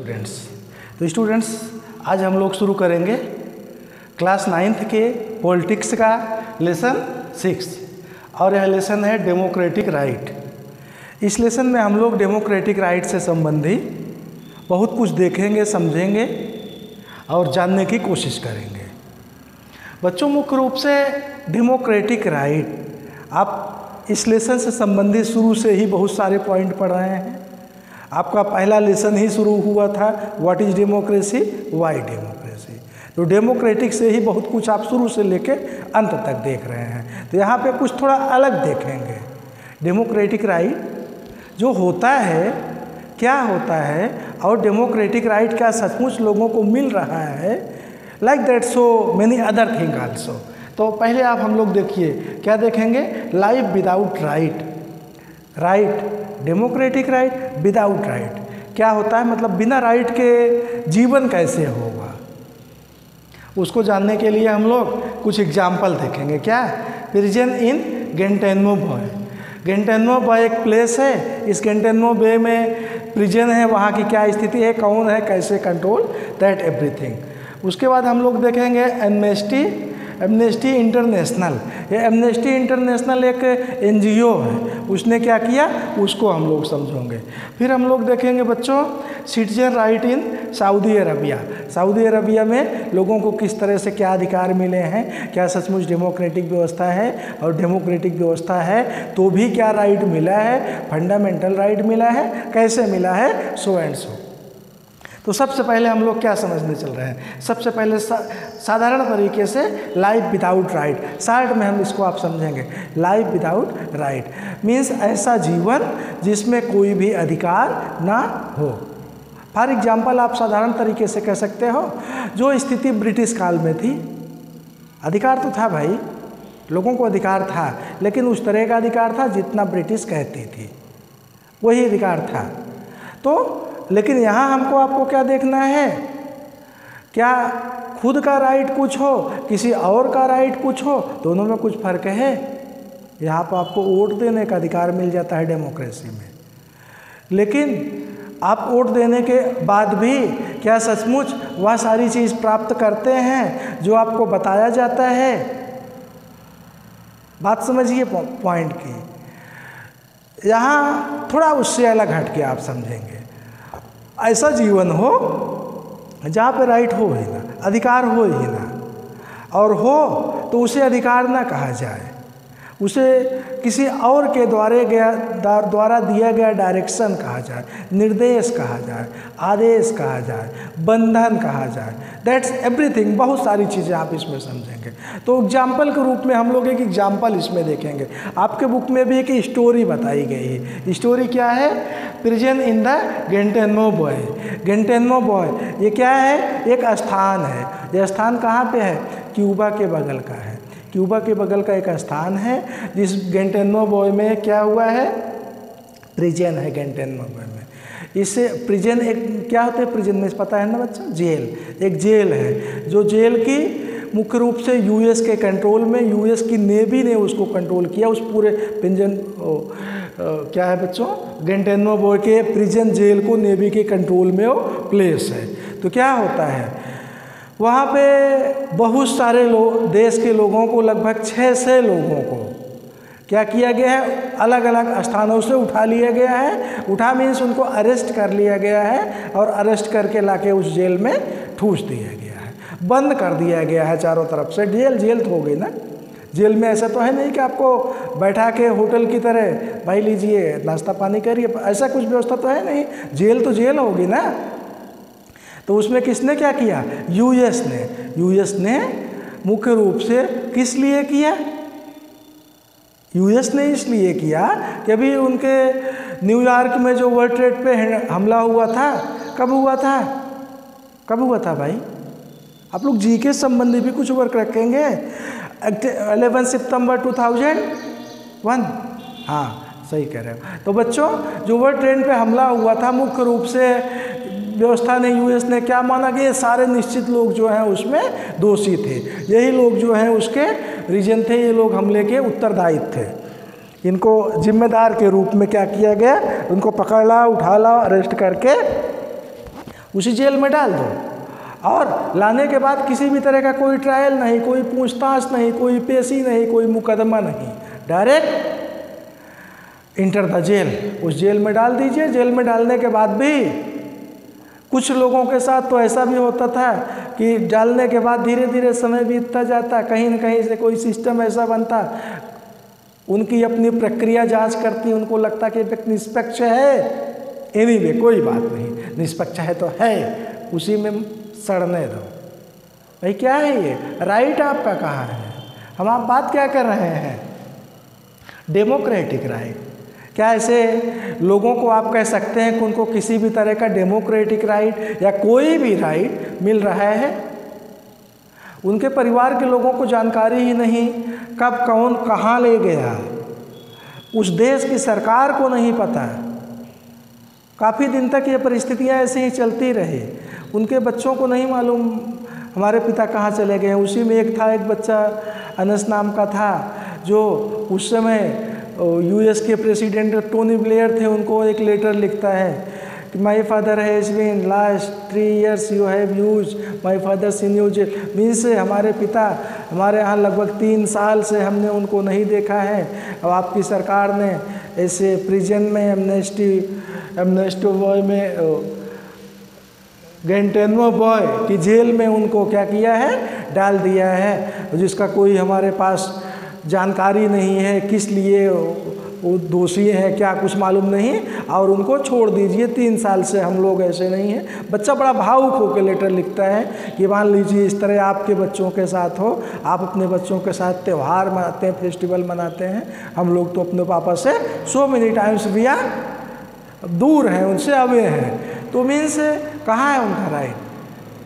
Students तो students आज हम लोग शुरू करेंगे क्लास नाइन्थ के पॉलिटिक्स का लेसन सिक्स और यह लेसन है डेमोक्रेटिक राइट इस लेसन में हम लोग डेमोक्रेटिक राइट से संबंधी बहुत कुछ देखेंगे समझेंगे और जानने की कोशिश करेंगे बच्चों मुख्य रूप से डेमोक्रेटिक राइट आप इस लेसन से संबंधित शुरू से ही बहुत सारे पॉइंट पढ़ रहे हैं आपका पहला लेसन ही शुरू हुआ था what is democracy why democracy तो डेमोक्रेटिक से ही बहुत कुछ आप शुरू से लेके अंत तक देख रहे हैं तो यहाँ पे कुछ थोड़ा अलग देखेंगे डेमोक्रेटिक राइट जो होता है क्या होता है और डेमोक्रेटिक राइट क्या सचमुच लोगों को मिल रहा है like that so many other thing also तो पहले आप हम लोग देखिए क्या देखेंगे life without right right democratic right without right क्या होता है मतलब बिना राइट के जीवन कैसे होगा उसको जानने के लिए हम लोग कुछ एग्जाम्पल देखेंगे क्या prison in Guantanamo Bay Guantanamo Bay एक प्लेस है इस गेंटेनो बे में प्रिजन है वहाँ की क्या स्थिति है कौन है कैसे कंट्रोल दैट एवरीथिंग उसके बाद हम लोग देखेंगे एनमेस्टी एमनेस्टी इंटरनेशनल ये एमनेस्टी इंटरनेशनल एक एन है उसने क्या किया उसको हम लोग समझोगे फिर हम लोग देखेंगे बच्चों citizen right in Saudi Arabia Saudi Arabia में लोगों को किस तरह से क्या अधिकार मिले हैं क्या सचमुच डेमोक्रेटिक व्यवस्था है और डेमोक्रेटिक व्यवस्था है तो भी क्या राइट मिला है फंडामेंटल राइट मिला है कैसे मिला है सो एंड सो तो सबसे पहले हम लोग क्या समझने चल रहे हैं सबसे पहले सा, साधारण तरीके से लाइफ विदाउट राइट शार्ट में हम इसको आप समझेंगे लाइफ विदाउट राइट मीन्स ऐसा जीवन जिसमें कोई भी अधिकार ना हो फॉर एग्जाम्पल आप साधारण तरीके से कह सकते हो जो स्थिति ब्रिटिश काल में थी अधिकार तो था भाई लोगों को अधिकार था लेकिन उस तरह का अधिकार था जितना ब्रिटिश कहती थी वही अधिकार था तो लेकिन यहाँ हमको आपको क्या देखना है क्या खुद का राइट कुछ हो किसी और का राइट कुछ हो दोनों में कुछ फर्क है यहाँ पर आपको वोट देने का अधिकार मिल जाता है डेमोक्रेसी में लेकिन आप वोट देने के बाद भी क्या सचमुच वह सारी चीज़ प्राप्त करते हैं जो आपको बताया जाता है बात समझिए पॉइंट की यहाँ थोड़ा उससे अलग हट के आप समझेंगे ऐसा जीवन हो जहाँ पे राइट हो ही ना अधिकार हो ही ना और हो तो उसे अधिकार ना कहा जाए उसे किसी और के द्वारे गया द्वारा दिया गया डायरेक्शन कहा जाए निर्देश कहा जाए आदेश कहा जाए बंधन कहा जाए दैट्स एवरीथिंग बहुत सारी चीज़ें आप इसमें समझेंगे तो एग्जाम्पल के रूप में हम लोग एक एग्जाम्पल इसमें देखेंगे आपके बुक में भी एक स्टोरी बताई गई है स्टोरी क्या है present in the Guantanamo Bay Guantanamo Bay ये क्या है एक स्थान है यह स्थान कहाँ पर है क्यूबा के बगल का है क्यूबा के बगल का एक स्थान है जिस गेंटेनो बॉय में क्या हुआ है प्रिजन है गेंटेनो बॉय में इससे प्रिजन एक क्या होता है प्रिजन में पता है ना बच्चा जेल एक जेल है जो जेल की मुख्य रूप से यूएस के कंट्रोल में यूएस की नेवी ने उसको कंट्रोल किया उस पूरे पिंजन ओ, ओ, क्या है बच्चों गेंटेनो बॉय के प्रिजन जेल को नेवी के कंट्रोल में वो प्लेस है तो क्या होता है वहाँ पे बहुत सारे लोग देश के लोगों को लगभग छः सौ लोगों को क्या किया गया है अलग अलग स्थानों से उठा लिया गया है उठा मीन्स उनको अरेस्ट कर लिया गया है और अरेस्ट करके लाके उस जेल में ठूस दिया गया है बंद कर दिया गया है चारों तरफ से जेल जेल तो हो गई ना जेल में ऐसा तो है नहीं कि आपको बैठा के होटल की तरह भाई लीजिए नाश्ता पानी करिए ऐसा कुछ व्यवस्था तो है नहीं जेल तो जेल होगी ना तो उसमें किसने क्या किया यूएस ने यूएस ने मुख्य रूप से किस लिए किया यूएस ने इसलिए किया कि अभी उनके न्यूयॉर्क में जो वर्ल्ड ट्रेड पे हमला हुआ था कब हुआ था कब हुआ था भाई आप लोग जी के संबंधी भी कुछ वर्क रखेंगे अलेवन सितंबर 2001 हाँ सही कह रहे हो तो बच्चों जो वर्ल्ड ट्रेड पे हमला हुआ था मुख्य रूप से व्यवस्था ने यूएस ने क्या माना कि ये सारे निश्चित लोग जो हैं उसमें दोषी थे यही लोग जो हैं उसके रीजन थे ये लोग हमले के उत्तरदायित्व थे इनको जिम्मेदार के रूप में क्या किया गया उनको पकड़ ला उठा ला अरेस्ट करके उसी जेल में डाल दो और लाने के बाद किसी भी तरह का कोई ट्रायल नहीं कोई पूछताछ नहीं कोई पेशी नहीं कोई मुकदमा नहीं डायरेक्ट इंटर द जेल उस जेल में डाल दीजिए जेल में डालने के बाद भी कुछ लोगों के साथ तो ऐसा भी होता था कि डालने के बाद धीरे धीरे समय बीतता जाता कहीं ना कहीं से कोई सिस्टम ऐसा बनता उनकी अपनी प्रक्रिया जांच करती उनको लगता कि व्यक्ति निष्पक्ष है एनी anyway, वे कोई बात नहीं निष्पक्ष है तो है उसी में सड़ने दो भाई क्या है ये राइट आपका कहाँ है हम आप बात क्या कर रहे हैं डेमोक्रेटिक राइट क्या ऐसे लोगों को आप कह सकते हैं कि उनको किसी भी तरह का डेमोक्रेटिक राइट या कोई भी राइट मिल रहा है उनके परिवार के लोगों को जानकारी ही नहीं कब कौन कहाँ ले गया उस देश की सरकार को नहीं पता काफ़ी दिन तक ये परिस्थितियाँ ऐसे ही चलती रही उनके बच्चों को नहीं मालूम हमारे पिता कहाँ चले गए उसी में एक था एक बच्चा अनस नाम का था जो उस समय यूएस के प्रेसिडेंट टोनी ब्लेयर थे उनको एक लेटर लिखता है कि my father has been last three years you have use my father in use means हमारे पिता हमारे यहाँ लगभग तीन साल से हमने उनको नहीं देखा है अब आपकी सरकार ने ऐसे प्रिजन में एमनेस्टी एमनेस्टो बॉय में गेंटेनो बॉय की जेल में उनको क्या किया है डाल दिया है जिसका कोई हमारे पास जानकारी नहीं है किस लिए वो दोषी हैं क्या कुछ मालूम नहीं और उनको छोड़ दीजिए तीन साल से हम लोग ऐसे नहीं हैं बच्चा बड़ा भावुक होकर लेटर लिखता है कि मान लीजिए इस तरह आपके बच्चों के साथ हो आप अपने बच्चों के साथ त्यौहार मनाते हैं फेस्टिवल मनाते हैं हम लोग तो अपने पापा से सो मेनी टाइम्स भी दूर हैं उनसे अवे हैं तो मीन्स कहाँ है उनका राइट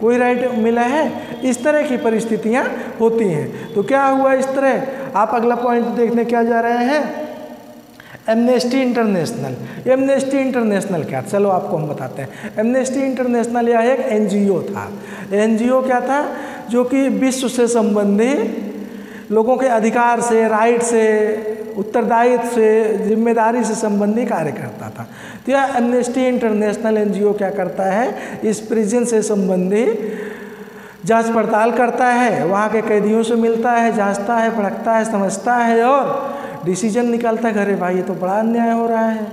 कोई राइट मिला है इस तरह की परिस्थितियाँ होती हैं तो क्या हुआ इस तरह आप अगला पॉइंट देखने क्या जा रहे हैं एमनेस्टी इंटरनेशनल एमनेस्टी इंटरनेशनल क्या चलो आपको हम बताते हैं एमनेस्टी इंटरनेशनल यह एक एनजीओ था एनजीओ क्या था जो कि विश्व से संबंधित लोगों के अधिकार से राइट से उत्तरदायित्व से जिम्मेदारी से संबंधी कार्य करता था तो यह एमनेस्टी इंटरनेशनल एनजीओ क्या करता है इस प्रिजन से संबंधी जांच पड़ताल करता है वहाँ के कैदियों से मिलता है जांचता है भड़कता है समझता है और डिसीजन निकालता है अरे भाई ये तो बड़ा अन्याय हो रहा है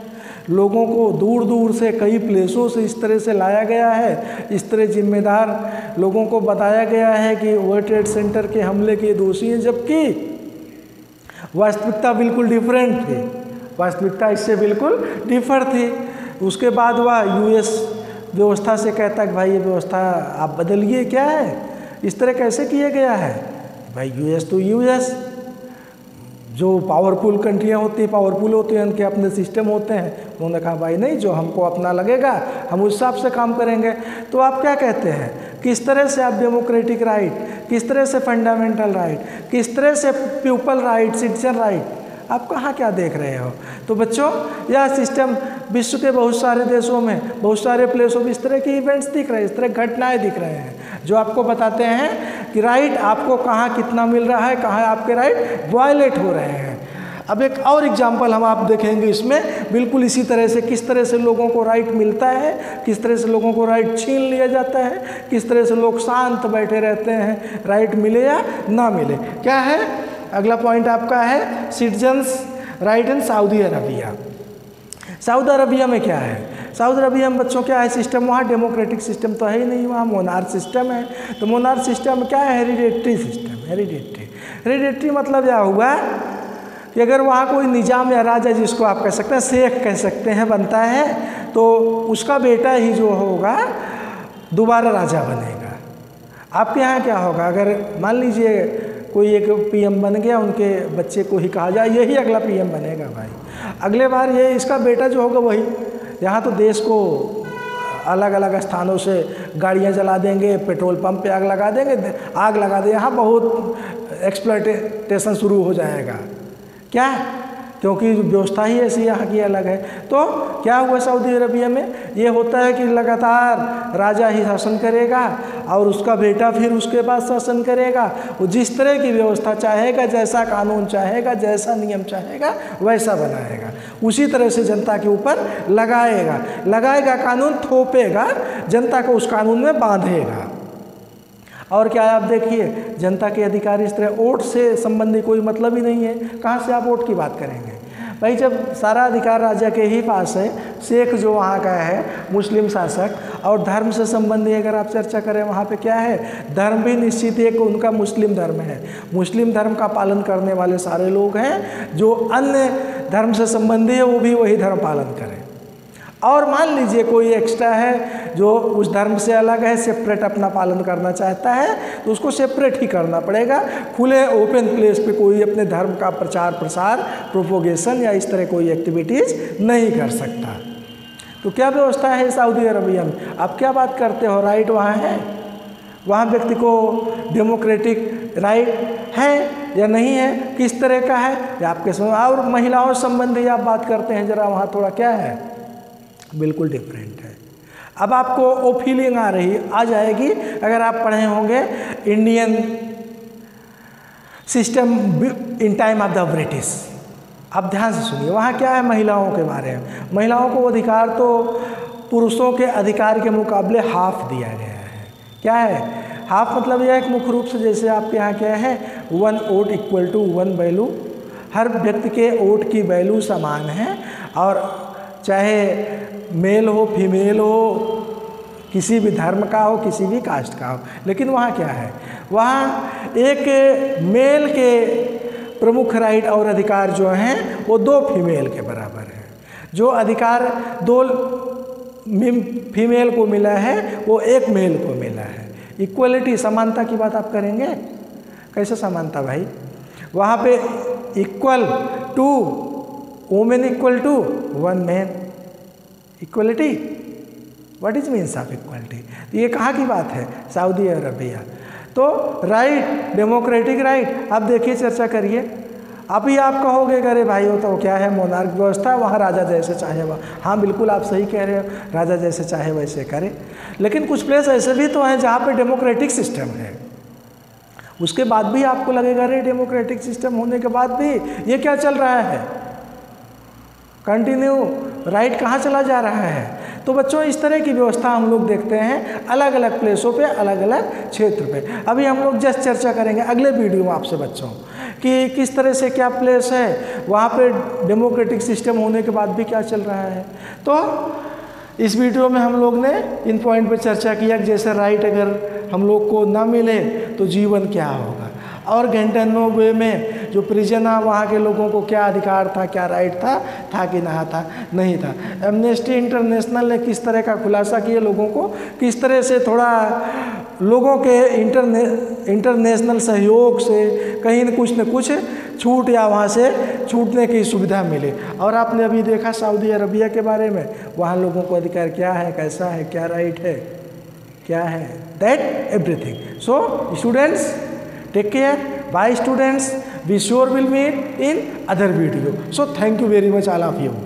लोगों को दूर दूर से कई प्लेसों से इस तरह से लाया गया है इस तरह जिम्मेदार लोगों को बताया गया है कि वर्ल्ड ट्रेड सेंटर के हमले के दोषी हैं जबकि वास्तविकता बिल्कुल डिफरेंट थी वास्तविकता इससे बिल्कुल डिफर थी उसके बाद वह यूएस व्यवस्था से कहता कि भाई ये व्यवस्था आप बदलिए क्या है इस तरह कैसे किया गया है भाई यूएस टू यूएस जो पावरफुल कंट्रियाँ होती हैं पावरफुल होती हैं उनके अपने सिस्टम होते हैं उन्होंने कहा भाई नहीं जो हमको अपना लगेगा हम उस हिसाब से काम करेंगे तो आप क्या कहते हैं किस तरह से आप डेमोक्रेटिक राइट किस तरह से फंडामेंटल राइट किस तरह से पीपल राइट सिटीजन राइट आप कहाँ क्या देख रहे हो तो बच्चों यह सिस्टम विश्व के बहुत सारे देशों में बहुत सारे प्लेसों में इस तरह के इवेंट्स दिख रहे हैं इस तरह घटनाएँ दिख रहे हैं जो आपको बताते हैं कि राइट आपको कहाँ कितना मिल रहा है कहाँ आपके राइट वायलेट हो रहे हैं अब एक और एग्जाम्पल हम आप देखेंगे इसमें बिल्कुल इसी तरह से किस तरह से लोगों को राइट मिलता है किस तरह से लोगों को राइट छीन लिया जाता है किस तरह से लोग शांत बैठे रहते हैं राइट मिले या ना मिले क्या है अगला पॉइंट आपका है citizens right in Saudi Arabia Saudi Arabia में क्या है सऊदी अरबिया में बच्चों क्या है सिस्टम वहाँ डेमोक्रेटिक सिस्टम तो है ही नहीं वहाँ मोनार सिस्टम है तो मोनार सिस्टम क्या है हेरिडेटरी सिस्टम हेरिडेटरी हेरिडेटरी मतलब क्या हुआ कि अगर वहाँ कोई निज़ाम या राजा जिसको आप कह सकते हैं शेख कह सकते हैं बनता है तो उसका बेटा ही जो होगा दोबारा राजा बनेगा आपके यहाँ क्या होगा अगर मान लीजिए कोई एक पीएम बन गया उनके बच्चे को ही कहा जाए यही अगला पीएम बनेगा भाई अगले बार ये इसका बेटा जो होगा वही यहाँ तो देश को अलग अलग स्थानों से गाड़ियाँ जला देंगे पेट्रोल पंप पे आग लगा देंगे आग लगा दें यहाँ बहुत एक्सप्लाइटेशन शुरू हो जाएगा क्या क्योंकि व्यवस्था ही ऐसी यहाँ की अलग है तो क्या हुआ सऊदी अरबिया में ये होता है कि लगातार राजा ही शासन करेगा और उसका बेटा फिर उसके बाद शासन करेगा वो जिस तरह की व्यवस्था चाहेगा जैसा कानून चाहेगा जैसा नियम चाहेगा वैसा बनाएगा उसी तरह से जनता के ऊपर लगाएगा लगाएगा कानून थोपेगा जनता को उस कानून में बांधेगा और क्या है आप देखिए जनता के अधिकार इस तरह वोट से संबंधी कोई मतलब ही नहीं है कहाँ से आप वोट की बात करेंगे भाई जब सारा अधिकार राजा के ही पास है शेख जो वहाँ का है मुस्लिम शासक और धर्म से संबंधी अगर आप चर्चा करें वहाँ पे क्या है धर्म भी निश्चित है कि उनका मुस्लिम धर्म है मुस्लिम धर्म का पालन करने वाले सारे लोग हैं जो अन्य धर्म से संबंधी है वो भी वही धर्म पालन करें और मान लीजिए कोई एक्स्ट्रा है जो उस धर्म से अलग है सेपरेट अपना पालन करना चाहता है तो उसको सेपरेट ही करना पड़ेगा खुले ओपन प्लेस पे कोई अपने धर्म का प्रचार प्रसार प्रोपोगेशन या इस तरह कोई एक्टिविटीज़ नहीं कर सकता तो क्या व्यवस्था है सऊदी अरबिया में आप क्या बात करते हो राइट वहाँ है वहाँ व्यक्ति को डेमोक्रेटिक राइट है या नहीं है किस तरह का है या आपके समय और महिलाओं संबंधी आप बात करते हैं ज़रा वहाँ थोड़ा क्या है बिल्कुल डिफरेंट है अब आपको वो फीलिंग आ रही आ जाएगी अगर आप पढ़े होंगे Indian system in time of the British आप ध्यान से सुनिए वहाँ क्या है महिलाओं के बारे में महिलाओं को अधिकार तो पुरुषों के अधिकार के मुकाबले हाफ दिया गया है क्या है हाफ मतलब यह है मुख्य रूप से जैसे आपके यहाँ क्या है one vote equal to one value हर व्यक्ति के वोट की वैल्यू समान है और चाहे मेल हो फीमेल हो किसी भी धर्म का हो किसी भी कास्ट का हो लेकिन वहाँ क्या है वहाँ एक मेल के प्रमुख राइट और अधिकार जो हैं वो दो फीमेल के बराबर हैं जो अधिकार दो फीमेल को मिला है वो एक मेल को मिला है इक्वलिटी समानता की बात आप करेंगे कैसे समानता भाई वहाँ पे equal to women equal to one man equality what is means of equality ये कहाँ की बात है सऊदी अरबिया तो राइट डेमोक्रेटिक राइट आप देखिए चर्चा करिए आप ही आप कहोगे अरे भाई हो तो क्या है मोनार्क व्यवस्था वहाँ राजा जैसे चाहे वह हाँ बिल्कुल आप सही कह रहे हो राजा जैसे चाहे वैसे करे लेकिन कुछ प्लेस ऐसे भी तो हैं जहाँ पे डेमोक्रेटिक सिस्टम है उसके बाद भी आपको लगेगा अरे डेमोक्रेटिक सिस्टम होने के बाद भी ये क्या चल रहा है कंटिन्यू राइट कहाँ चला जा रहा है तो बच्चों इस तरह की व्यवस्था हम लोग देखते हैं अलग अलग प्लेसों पे अलग अलग क्षेत्र पे अभी हम लोग जस्ट चर्चा करेंगे अगले वीडियो में आपसे बच्चों कि किस तरह से क्या प्लेस है वहाँ पे डेमोक्रेटिक सिस्टम होने के बाद भी क्या चल रहा है तो इस वीडियो में हम लोग ने इन पॉइंट पर चर्चा किया जैसे राइट अगर हम लोग को ना मिले तो जीवन क्या होगा और घंटानोबे में जो प्रिजना वहाँ के लोगों को क्या अधिकार था क्या राइट था था कि नहा था नहीं था एमनेस्टी इंटरनेशनल ने किस तरह का खुलासा किया लोगों को किस तरह से थोड़ा लोगों के इंटरने इंटरनेशनल सहयोग से कहीं न कुछ न कुछ छूट या वहाँ से छूटने की सुविधा मिले और आपने अभी देखा सऊदी अरबिया के बारे में वहाँ लोगों को अधिकार क्या है कैसा है क्या राइट है क्या है that everything so students Take care. Bye students. Be sure we'll meet in other video. So thank you very much all of you.